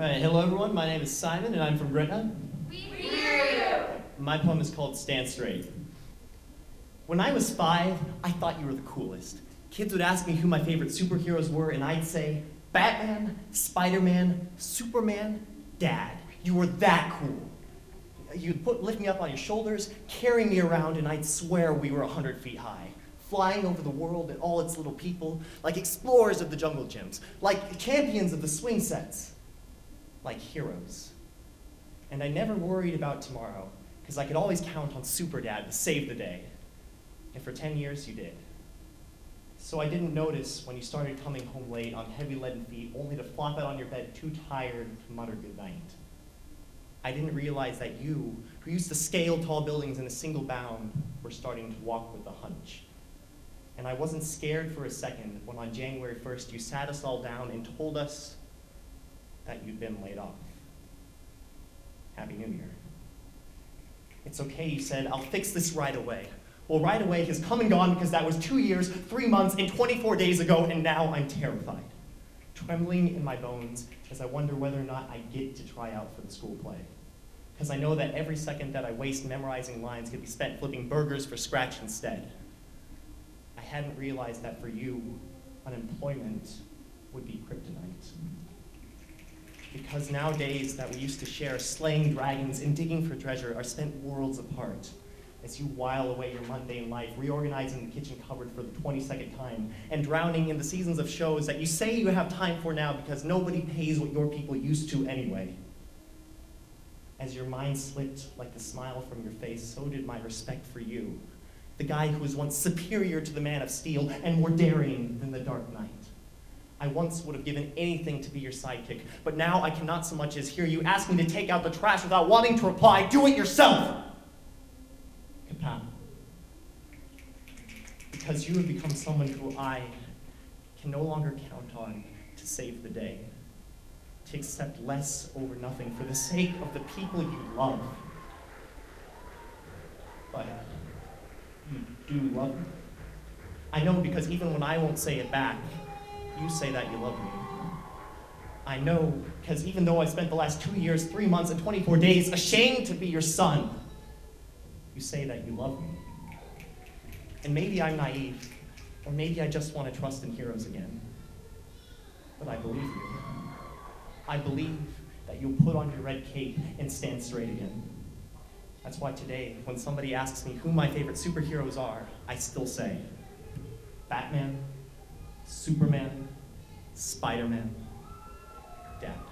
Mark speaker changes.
Speaker 1: right, hello everyone. My name is Simon, and I'm from Gretna.
Speaker 2: We hear you.
Speaker 1: My poem is called Stand Straight. When I was five, I thought you were the coolest. Kids would ask me who my favorite superheroes were, and I'd say Batman, Spider Man, Superman, Dad. You were that cool. You'd put, lift me up on your shoulders, carry me around, and I'd swear we were 100 feet high, flying over the world and all its little people, like explorers of the jungle gyms, like champions of the swing sets, like heroes. And I never worried about tomorrow, because I could always count on Super Dad to save the day. And for 10 years, you did. So I didn't notice when you started coming home late on heavy leaden feet, only to flop out on your bed too tired to mutter goodnight. I didn't realize that you, who used to scale tall buildings in a single bound, were starting to walk with a hunch. And I wasn't scared for a second when on January 1st you sat us all down and told us that you'd been laid off. Happy New Year. It's okay, you said, I'll fix this right away. Well, right away has come and gone because that was two years, three months, and 24 days ago, and now I'm terrified. Trembling in my bones as I wonder whether or not I get to try out for the school play. Because I know that every second that I waste memorizing lines could be spent flipping burgers for scratch instead. I hadn't realized that for you, unemployment would be kryptonite. Because nowadays that we used to share slaying dragons and digging for treasure are spent worlds apart as you while away your mundane life, reorganizing the kitchen cupboard for the 22nd time, and drowning in the seasons of shows that you say you have time for now because nobody pays what your people used to anyway. As your mind slipped like the smile from your face, so did my respect for you, the guy who was once superior to the Man of Steel and more daring than the Dark Knight. I once would have given anything to be your sidekick, but now I cannot so much as hear you ask me to take out the trash without wanting to reply, do it yourself! Kapat. Because you have become someone who I can no longer count on to save the day, to accept less over nothing for the sake of the people you love. But you do love me. I know because even when I won't say it back, you say that you love me. I know because even though I spent the last two years, three months, and 24 days ashamed to be your son, you say that you love me. And maybe I'm naive, or maybe I just want to trust in heroes again. But I believe you. I believe that you'll put on your red cape and stand straight again. That's why today, when somebody asks me who my favorite superheroes are, I still say Batman, Superman, Spider-Man, Dad.